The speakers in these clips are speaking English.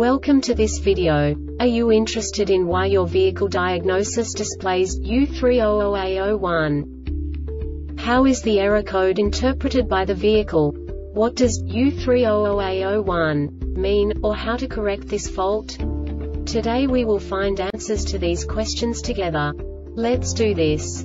Welcome to this video. Are you interested in why your vehicle diagnosis displays U300A01? How is the error code interpreted by the vehicle? What does U300A01 mean, or how to correct this fault? Today we will find answers to these questions together. Let's do this.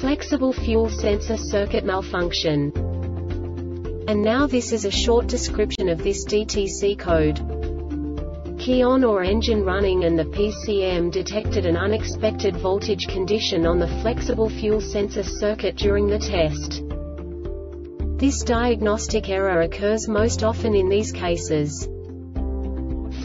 Flexible fuel sensor circuit malfunction. And now this is a short description of this DTC code. Key on or engine running and the PCM detected an unexpected voltage condition on the flexible fuel sensor circuit during the test. This diagnostic error occurs most often in these cases.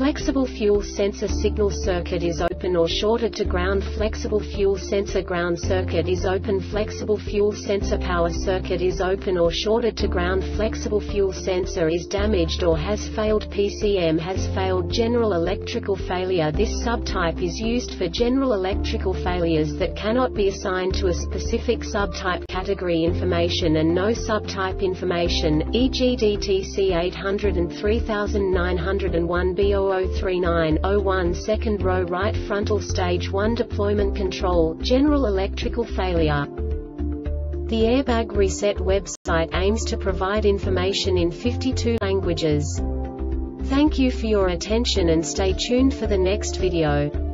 Flexible fuel sensor signal circuit is open or shorted to ground Flexible fuel sensor ground circuit is open. Flexible fuel sensor power circuit is open or shorted to ground Flexible fuel sensor is damaged or has failed. PCM has failed. General electrical failure. This subtype is used for general electrical failures that cannot be assigned to a specific subtype category information and no subtype information, e.g. DTC 800 and 3901 BO 0039-01 second row right frontal stage 1 deployment control, general electrical failure. The Airbag Reset website aims to provide information in 52 languages. Thank you for your attention and stay tuned for the next video.